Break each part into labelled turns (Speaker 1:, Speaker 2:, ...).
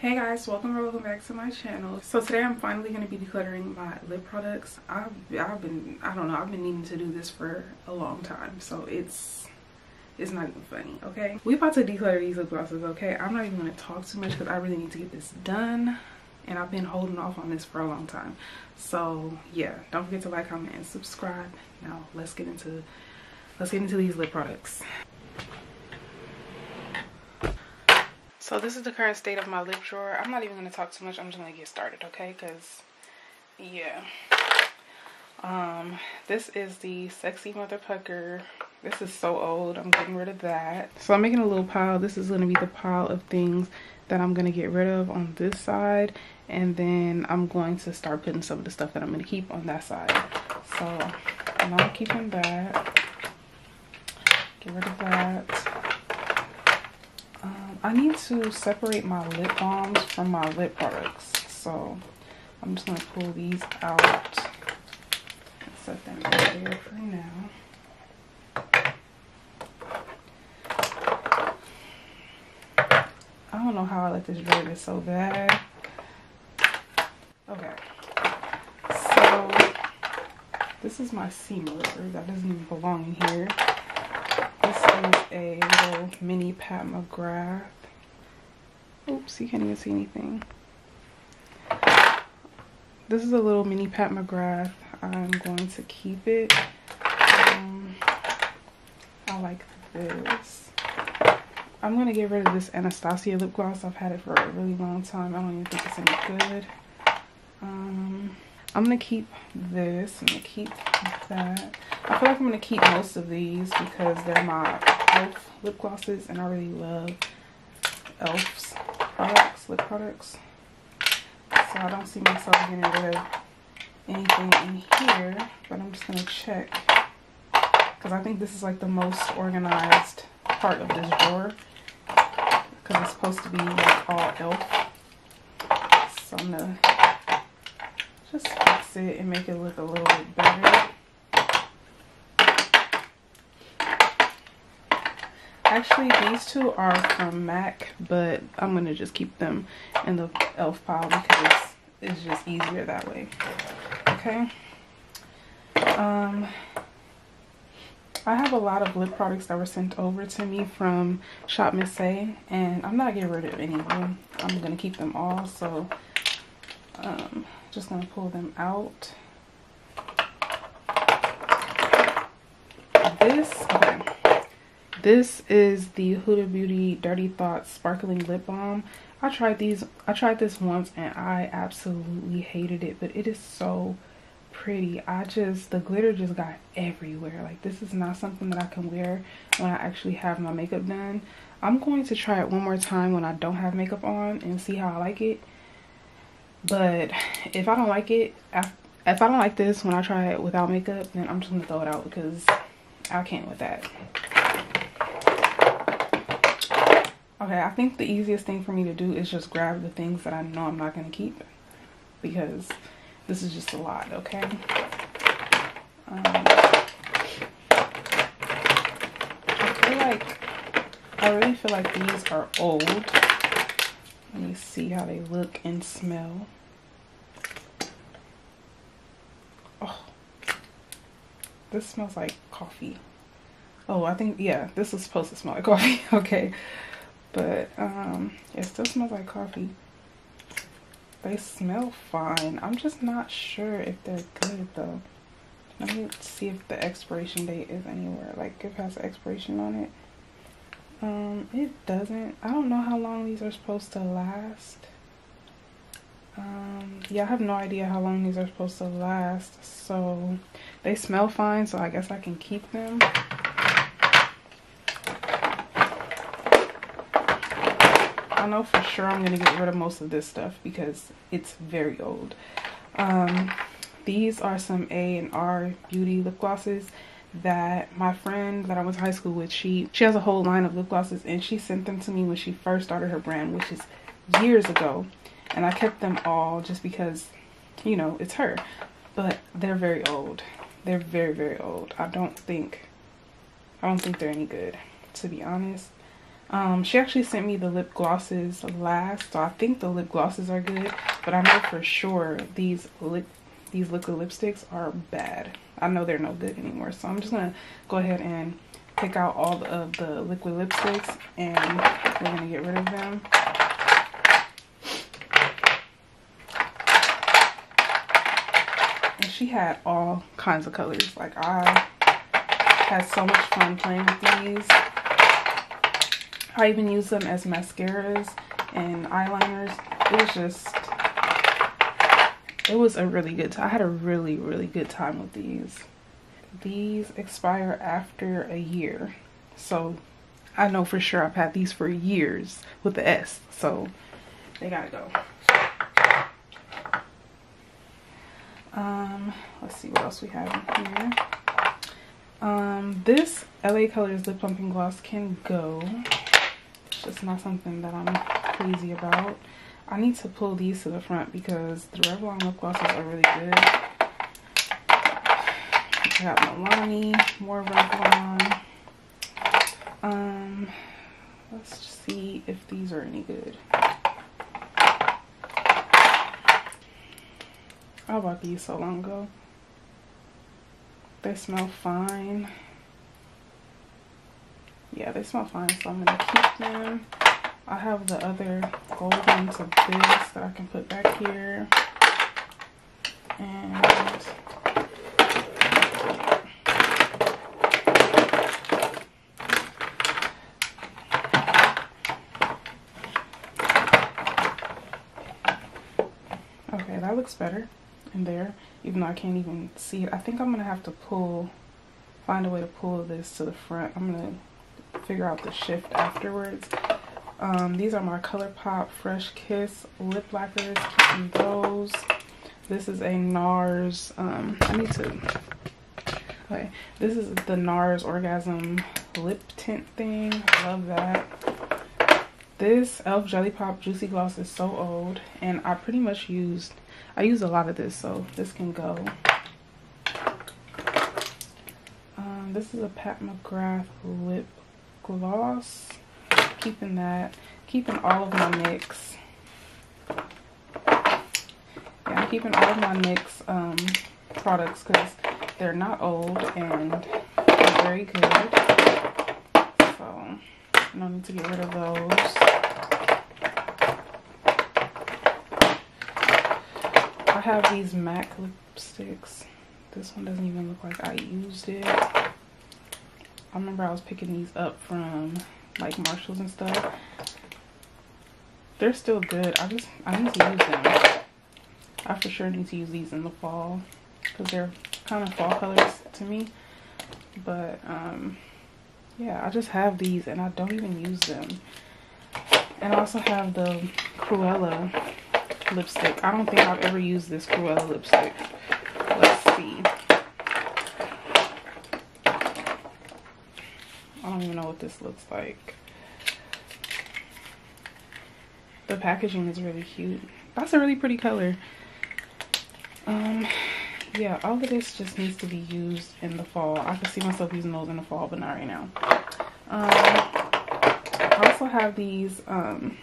Speaker 1: hey guys welcome or welcome back to my channel. So today i'm finally going to be decluttering my lip products. I've i've been i don't know i've been needing to do this for a long time so it's it's not even funny okay? We about to declutter these lip glosses okay? I'm not even going to talk too much because i really need to get this done and i've been holding off on this for a long time. So yeah don't forget to like comment and subscribe. Now let's get into let's get into these lip products So this is the current state of my lip drawer. I'm not even going to talk too much. I'm just going to get started, okay? Because, yeah. Um, this is the Sexy Mother Pucker. This is so old. I'm getting rid of that. So I'm making a little pile. This is going to be the pile of things that I'm going to get rid of on this side. And then I'm going to start putting some of the stuff that I'm going to keep on that side. So I'm keeping that. Get rid of that. I need to separate my lip balms from my lip products. So I'm just going to pull these out set them right there for now. I don't know how I let this dry this so bad. Okay. So this is my seam. That doesn't even belong in here is a little mini Pat McGrath. Oops, you can't even see anything. This is a little mini Pat McGrath. I'm going to keep it. Um, I like this. I'm going to get rid of this Anastasia lip gloss. I've had it for a really long time. I don't even think it's any good. Um, I'm going to keep this. I'm going to keep that. I feel like I'm going to keep most of these because they're my e.l.f. lip glosses and I really love e.l.f.'s products, lip products. So I don't see myself getting rid of anything in here, but I'm just going to check because I think this is like the most organized part of this drawer because it's supposed to be like all e.l.f. So I'm going to just fix it and make it look a little bit better. Actually, these two are from MAC, but I'm going to just keep them in the e.l.f. pile because it's just easier that way. Okay. Um, I have a lot of lip products that were sent over to me from Shop Miss and I'm not getting rid of any of them. I'm going to keep them all, so um, just going to pull them out. This, okay this is the Huda Beauty Dirty Thoughts Sparkling Lip Balm. I tried these, I tried this once and I absolutely hated it, but it is so pretty. I just, the glitter just got everywhere. Like this is not something that I can wear when I actually have my makeup done. I'm going to try it one more time when I don't have makeup on and see how I like it. But if I don't like it, if I don't like this when I try it without makeup, then I'm just gonna throw it out because I can't with that. Okay, I think the easiest thing for me to do is just grab the things that I know I'm not to keep because this is just a lot, okay? Um, I feel like, I really feel like these are old. Let me see how they look and smell. Oh, this smells like coffee. Oh, I think, yeah, this is supposed to smell like coffee. okay. But um, it still smells like coffee. They smell fine. I'm just not sure if they're good though. Let me see if the expiration date is anywhere. Like if it has an expiration on it. Um, it doesn't. I don't know how long these are supposed to last. Um, yeah, I have no idea how long these are supposed to last. So they smell fine, so I guess I can keep them. I know for sure I'm going to get rid of most of this stuff because it's very old. Um, these are some A and R Beauty lip glosses that my friend that I went to high school with, she, she has a whole line of lip glosses and she sent them to me when she first started her brand, which is years ago. And I kept them all just because, you know, it's her. But they're very old. They're very, very old. I don't think, I don't think they're any good, to be honest. Um, she actually sent me the lip glosses last, so I think the lip glosses are good, but I know for sure these lip these liquid lipsticks are bad. I know they're no good anymore, so I'm just gonna go ahead and pick out all of the liquid lipsticks and we're gonna get rid of them. And she had all kinds of colors. Like I had so much fun playing with these. I even use them as mascaras and eyeliners. It was just, it was a really good time. I had a really, really good time with these. These expire after a year. So I know for sure I've had these for years with the S. So they gotta go. Um, let's see what else we have in here. Um, this LA Colors Lip Plumping Gloss can go. It's just not something that I'm crazy about. I need to pull these to the front because the Revlon lip glosses are really good. I got Milani, more Revlon. Um, let's see if these are any good. I bought these so long ago. They smell fine yeah they smell fine so i'm gonna keep them i have the other gold ones of this that i can put back here. And okay that looks better in there even though i can't even see it. I think i'm gonna have to pull find a way to pull this to the front. I'm gonna figure out the shift afterwards. Um, these are my ColourPop Fresh Kiss lip lacquers. Keeping those. This is a NARS. Um, I need to. Okay, this is the NARS Orgasm lip tint thing. Love that. This e.l.f. Jelly Pop Juicy Gloss is so old, and I pretty much used. I used a lot of this, so this can go. Um, this is a Pat McGrath lip gloss keeping that keeping all of my NYX. yeah i'm keeping all of my NYX um, products because they're not old and they're very good. So no need to get rid of those. I have these mac lipsticks. This one doesn't even look like i used it. I remember I was picking these up from like Marshalls and stuff. They're still good. I just, I need to use them. I for sure need to use these in the fall because they're kind of fall colors to me. But um, yeah, I just have these and I don't even use them. And I also have the Cruella lipstick. I don't think I've ever used this Cruella lipstick. Let's see. I don't even know what this looks like. The packaging is really cute. That's a really pretty color. Um, yeah, all of this just needs to be used in the fall. I can see myself using those in the fall, but not right now. Um, I also have these, um,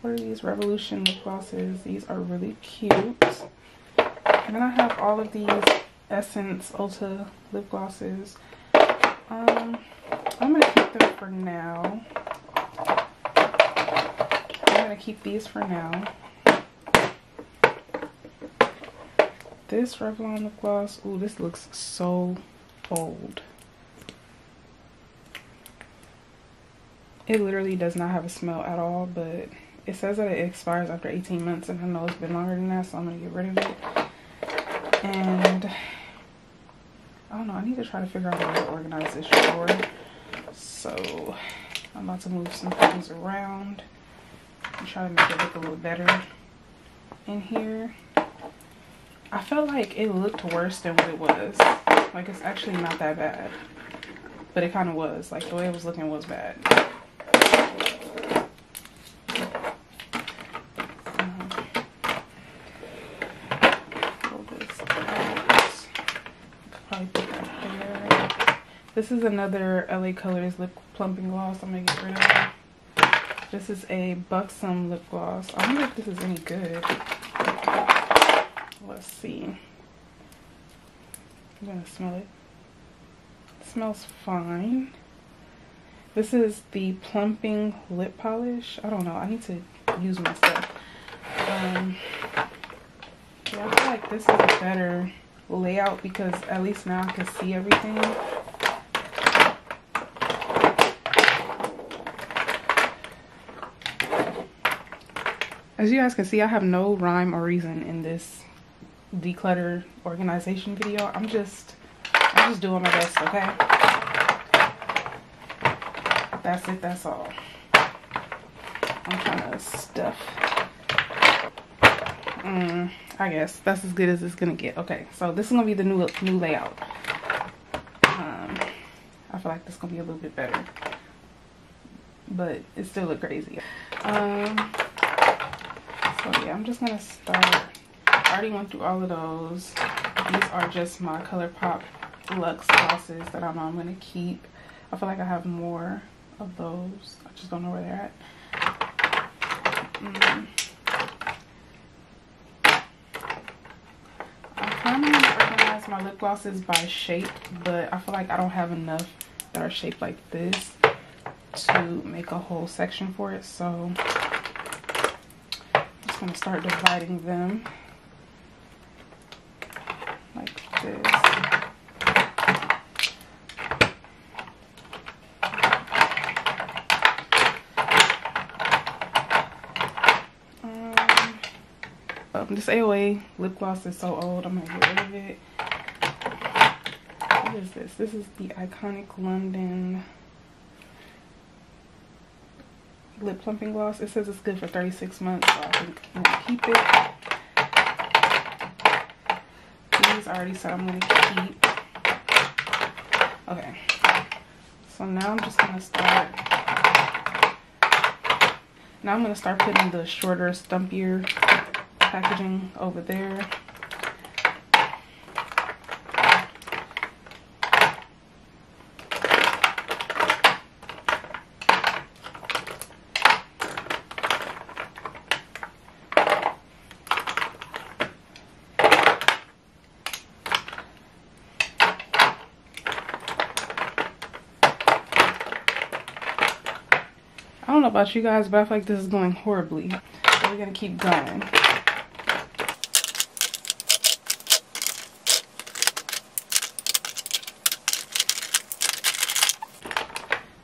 Speaker 1: what are these? Revolution lip glosses. These are really cute. And then I have all of these Essence Ulta lip glosses. Um, I'm going to keep them for now. I'm going to keep these for now. This Revlon lip gloss, ooh, this looks so old. It literally does not have a smell at all, but it says that it expires after 18 months, and I know it's been longer than that, so I'm going to get rid of it. And I don't know. I need to try to figure out how to organize this drawer. So I'm about to move some things around and try to make it look a little better in here. I felt like it looked worse than what it was. Like it's actually not that bad. But it kind of was. Like the way it was looking was bad. This is another LA Colors lip plumping gloss. I'm gonna get rid of it. This is a Buxom lip gloss. I wonder if this is any good. Let's see. I'm gonna smell it. it. Smells fine. This is the plumping lip polish. I don't know. I need to use my stuff. Um, yeah, I feel like this is a better layout because at least now I can see everything. As you guys can see, I have no rhyme or reason in this declutter organization video. I'm just, I'm just doing my best, okay? That's it, that's all. I'm trying to stuff. Mm, I guess that's as good as it's gonna get. Okay, so this is gonna be the new new layout. Um, I feel like this is gonna be a little bit better, but it still look crazy. Um, so yeah, I'm just gonna start. I already went through all of those. These are just my ColourPop Luxe glosses that I know I'm gonna keep. I feel like I have more of those. I just don't know where they're at. Mm. I kind of organize my lip glosses by shape, but I feel like I don't have enough that are shaped like this to make a whole section for it. So just gonna start dividing them like this. Um, um, this AOA lip gloss is so old, I'm gonna get rid of it. What is this? This is the Iconic London lip plumping gloss. It says it's good for 36 months, so I think I'm gonna keep it. These already said I'm gonna keep. Okay. So now I'm just gonna start. Now I'm gonna start putting the shorter, stumpier packaging over there. Know about you guys, but I feel like this is going horribly. So we're gonna keep going.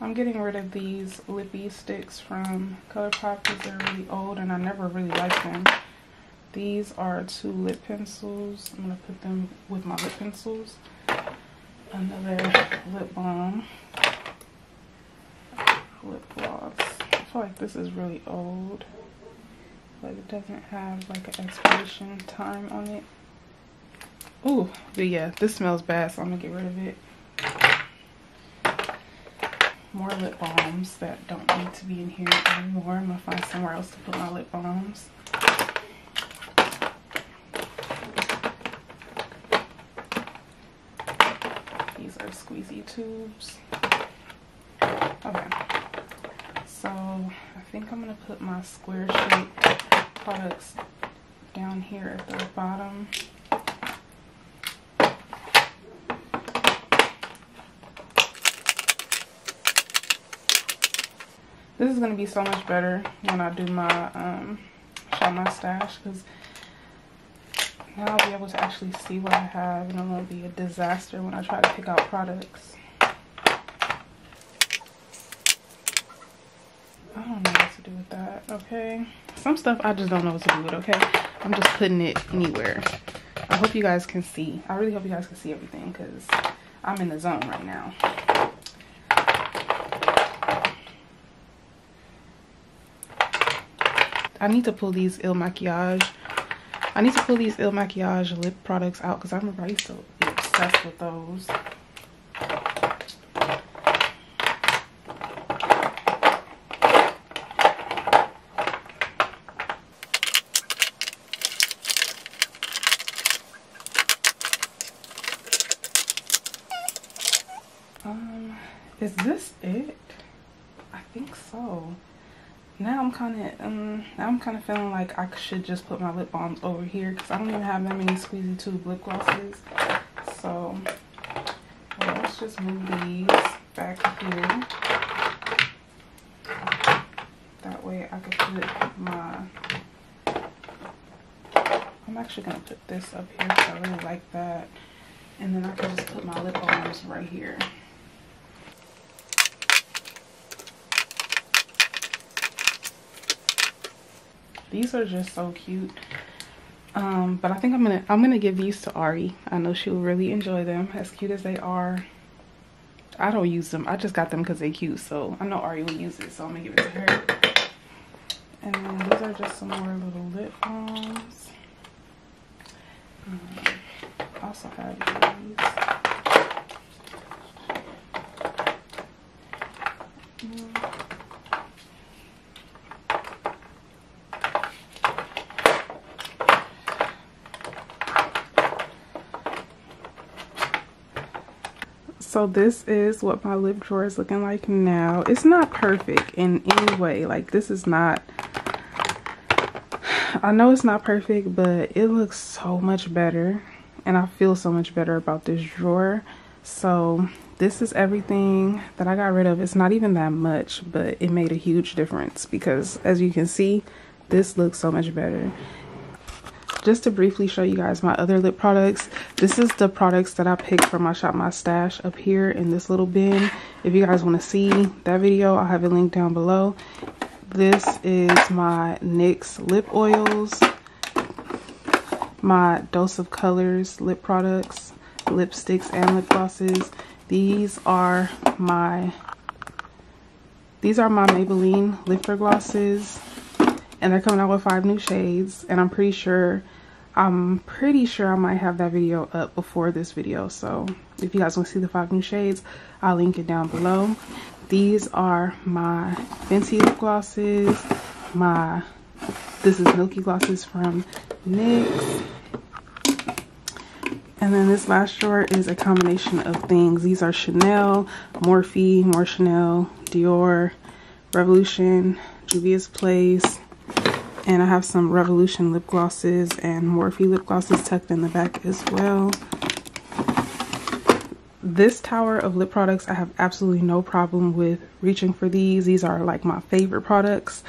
Speaker 1: I'm getting rid of these Lippie Stix from ColourPop because they're really old and I never really liked them. These are two lip pencils. I'm going to put them with my lip pencils. Another lip balm. Lip gloss feel like this is really old. Like it doesn't have like an expiration time on it. Ooh, but yeah, this smells bad, so I'm gonna get rid of it. More lip balms that don't need to be in here anymore. I'm gonna find somewhere else to put my lip balms. These are squeezy tubes. Okay. So I think I'm going to put my square shape products down here at the bottom. This is going to be so much better when I do my um, shop my stash because now I'll be able to actually see what I have and it won't be a disaster when I try to pick out products. I don't know what to do with that, okay? Some stuff I just don't know what to do with, okay? I'm just putting it anywhere. I hope you guys can see. I really hope you guys can see everything because I'm in the zone right now. I need to pull these Il Makiage. I need to pull these Il Makiage lip products out because I remember I used to be obsessed with those. Is this it? I think so. Now I'm kind of um, now I'm kind of feeling like I should just put my lip balms over here because I don't even have that many squeezy tube lip glosses. So well, let's just move these back here. That way I can put my I'm actually gonna put this up here because I really like that. And then I can just put my lip balms right here. These are just so cute. Um, but I think I'm gonna I'm gonna give these to Ari. I know she will really enjoy them, as cute as they are. I don't use them. I just got them because they're cute. So I know Ari will use it, so I'm gonna give it to her. And then these are just some more little lip balms. Um, also have these. Mm. So this is what my lip drawer is looking like now. It's not perfect in any way. Like this is not I know it's not perfect but it looks so much better. And I feel so much better about this drawer. So this is everything that I got rid of. It's not even that much but it made a huge difference because as you can see this looks so much better just to briefly show you guys my other lip products this is the products that i picked from my shop my stash up here in this little bin. If you guys want to see that video i'll have it linked down below. This is my nyx lip oils my dose of colors lip products lipsticks and lip glosses. These are my these are my maybelline lifter glosses and they're coming out with five new shades and i'm pretty sure i'm pretty sure i might have that video up before this video so if you guys want to see the five new shades i'll link it down below. These are my Fenty lip glosses my this is milky glosses from nyx and then this last drawer is a combination of things. These are chanel morphe more chanel dior revolution juvia's place and I have some Revolution lip glosses and Morphe lip glosses tucked in the back as well. This tower of lip products, I have absolutely no problem with reaching for these. These are like my favorite products.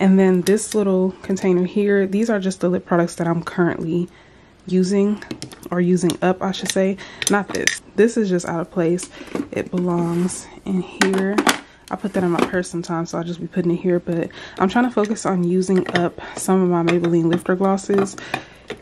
Speaker 1: And then this little container here, these are just the lip products that I'm currently using or using up, I should say. Not this. This is just out of place. It belongs in here. I put that in my purse sometimes, so I'll just be putting it here. But I'm trying to focus on using up some of my Maybelline lifter glosses.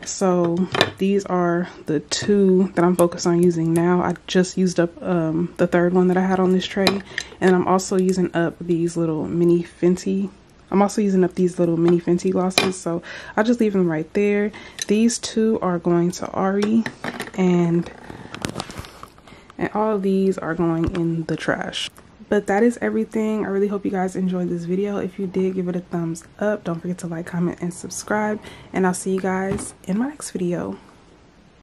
Speaker 1: So these are the two that I'm focused on using now. I just used up um, the third one that I had on this tray. And I'm also using up these little mini Fenty I'm also using up these little mini Fenty glosses, so I'll just leave them right there. These two are going to Ari, and and all of these are going in the trash but that is everything. I really hope you guys enjoyed this video. If you did give it a thumbs up. Don't forget to like comment and subscribe. And i'll see you guys in my next video